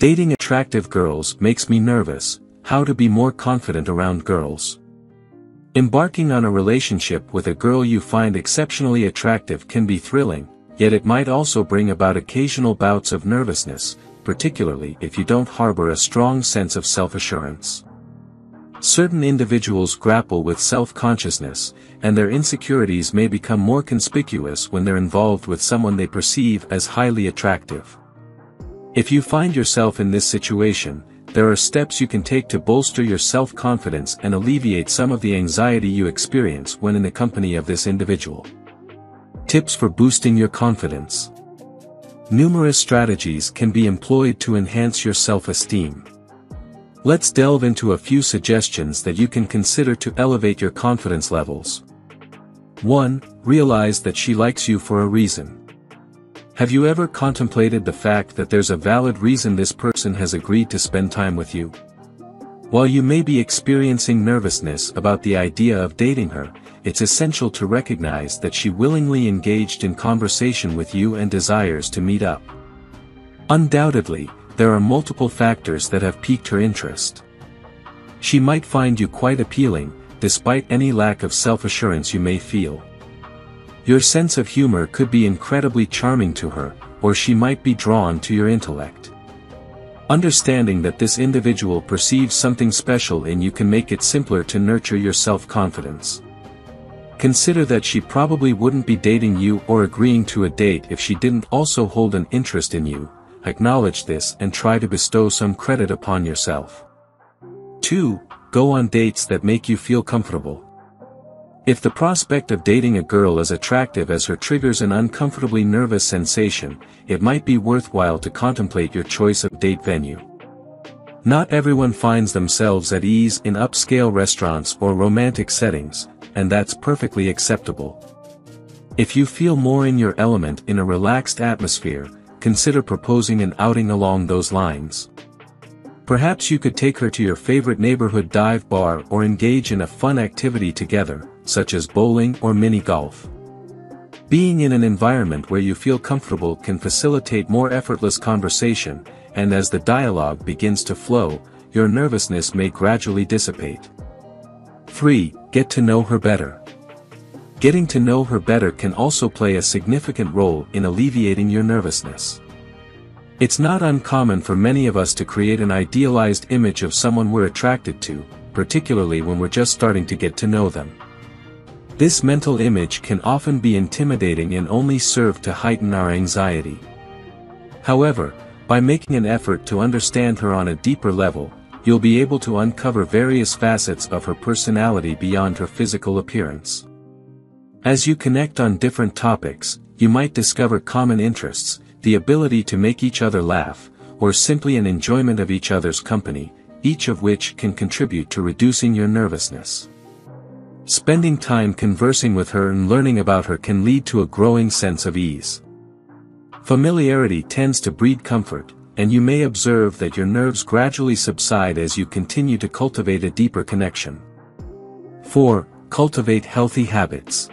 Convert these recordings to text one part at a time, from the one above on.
Dating attractive girls makes me nervous, how to be more confident around girls. Embarking on a relationship with a girl you find exceptionally attractive can be thrilling, yet it might also bring about occasional bouts of nervousness, particularly if you don't harbor a strong sense of self-assurance. Certain individuals grapple with self-consciousness, and their insecurities may become more conspicuous when they're involved with someone they perceive as highly attractive. If you find yourself in this situation, there are steps you can take to bolster your self-confidence and alleviate some of the anxiety you experience when in the company of this individual. Tips for boosting your confidence. Numerous strategies can be employed to enhance your self-esteem. Let's delve into a few suggestions that you can consider to elevate your confidence levels. 1. Realize that she likes you for a reason. Have you ever contemplated the fact that there's a valid reason this person has agreed to spend time with you? While you may be experiencing nervousness about the idea of dating her, it's essential to recognize that she willingly engaged in conversation with you and desires to meet up. Undoubtedly, there are multiple factors that have piqued her interest. She might find you quite appealing, despite any lack of self-assurance you may feel. Your sense of humor could be incredibly charming to her, or she might be drawn to your intellect. Understanding that this individual perceives something special in you can make it simpler to nurture your self-confidence. Consider that she probably wouldn't be dating you or agreeing to a date if she didn't also hold an interest in you, acknowledge this and try to bestow some credit upon yourself. 2. Go on dates that make you feel comfortable. If the prospect of dating a girl as attractive as her triggers an uncomfortably nervous sensation, it might be worthwhile to contemplate your choice of date venue. Not everyone finds themselves at ease in upscale restaurants or romantic settings, and that's perfectly acceptable. If you feel more in your element in a relaxed atmosphere, consider proposing an outing along those lines. Perhaps you could take her to your favorite neighborhood dive bar or engage in a fun activity together, such as bowling or mini-golf. Being in an environment where you feel comfortable can facilitate more effortless conversation, and as the dialogue begins to flow, your nervousness may gradually dissipate. 3. Get to know her better. Getting to know her better can also play a significant role in alleviating your nervousness. It's not uncommon for many of us to create an idealized image of someone we're attracted to, particularly when we're just starting to get to know them. This mental image can often be intimidating and only serve to heighten our anxiety. However, by making an effort to understand her on a deeper level, you'll be able to uncover various facets of her personality beyond her physical appearance. As you connect on different topics, you might discover common interests, the ability to make each other laugh, or simply an enjoyment of each other's company, each of which can contribute to reducing your nervousness. Spending time conversing with her and learning about her can lead to a growing sense of ease. Familiarity tends to breed comfort, and you may observe that your nerves gradually subside as you continue to cultivate a deeper connection. 4. Cultivate healthy habits.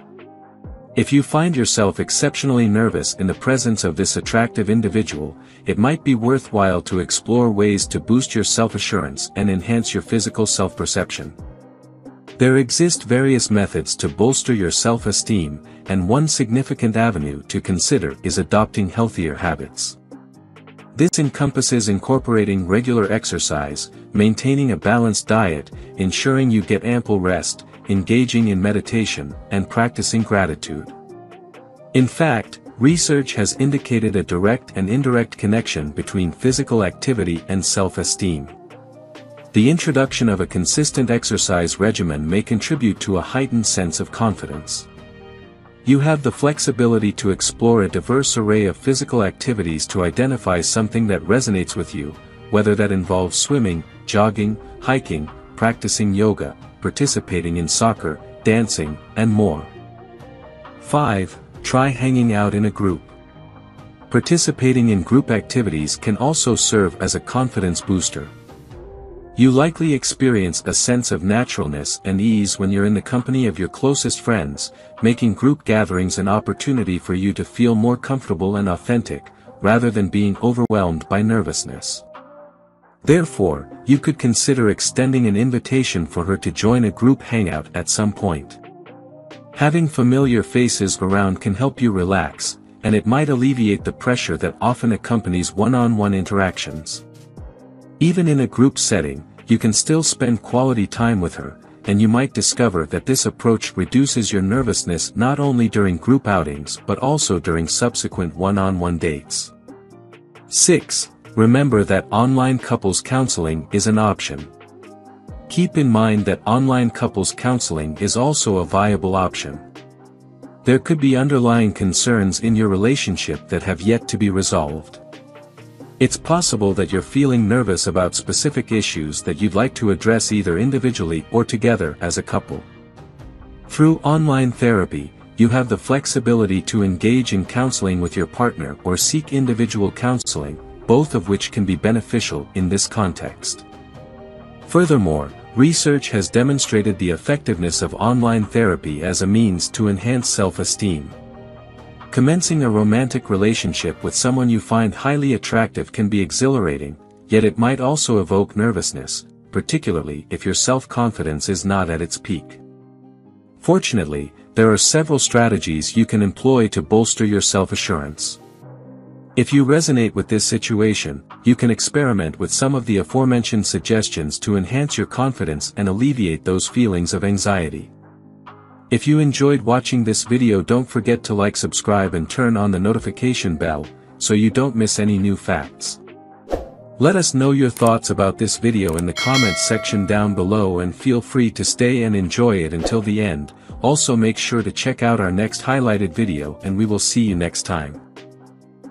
If you find yourself exceptionally nervous in the presence of this attractive individual, it might be worthwhile to explore ways to boost your self-assurance and enhance your physical self-perception. There exist various methods to bolster your self-esteem, and one significant avenue to consider is adopting healthier habits. This encompasses incorporating regular exercise, maintaining a balanced diet, ensuring you get ample rest, engaging in meditation, and practicing gratitude. In fact, research has indicated a direct and indirect connection between physical activity and self-esteem. The introduction of a consistent exercise regimen may contribute to a heightened sense of confidence. You have the flexibility to explore a diverse array of physical activities to identify something that resonates with you, whether that involves swimming, jogging, hiking, practicing yoga, participating in soccer, dancing, and more. 5. Try hanging out in a group. Participating in group activities can also serve as a confidence booster. You likely experience a sense of naturalness and ease when you're in the company of your closest friends, making group gatherings an opportunity for you to feel more comfortable and authentic, rather than being overwhelmed by nervousness. Therefore, you could consider extending an invitation for her to join a group hangout at some point. Having familiar faces around can help you relax, and it might alleviate the pressure that often accompanies one-on-one -on -one interactions. Even in a group setting, you can still spend quality time with her, and you might discover that this approach reduces your nervousness not only during group outings but also during subsequent one-on-one -on -one dates. 6. Remember that online couples counseling is an option. Keep in mind that online couples counseling is also a viable option. There could be underlying concerns in your relationship that have yet to be resolved. It's possible that you're feeling nervous about specific issues that you'd like to address either individually or together as a couple. Through online therapy, you have the flexibility to engage in counseling with your partner or seek individual counseling, both of which can be beneficial in this context. Furthermore, research has demonstrated the effectiveness of online therapy as a means to enhance self-esteem. Commencing a romantic relationship with someone you find highly attractive can be exhilarating, yet it might also evoke nervousness, particularly if your self-confidence is not at its peak. Fortunately, there are several strategies you can employ to bolster your self-assurance. If you resonate with this situation, you can experiment with some of the aforementioned suggestions to enhance your confidence and alleviate those feelings of anxiety. If you enjoyed watching this video don't forget to like subscribe and turn on the notification bell, so you don't miss any new facts. Let us know your thoughts about this video in the comments section down below and feel free to stay and enjoy it until the end, also make sure to check out our next highlighted video and we will see you next time.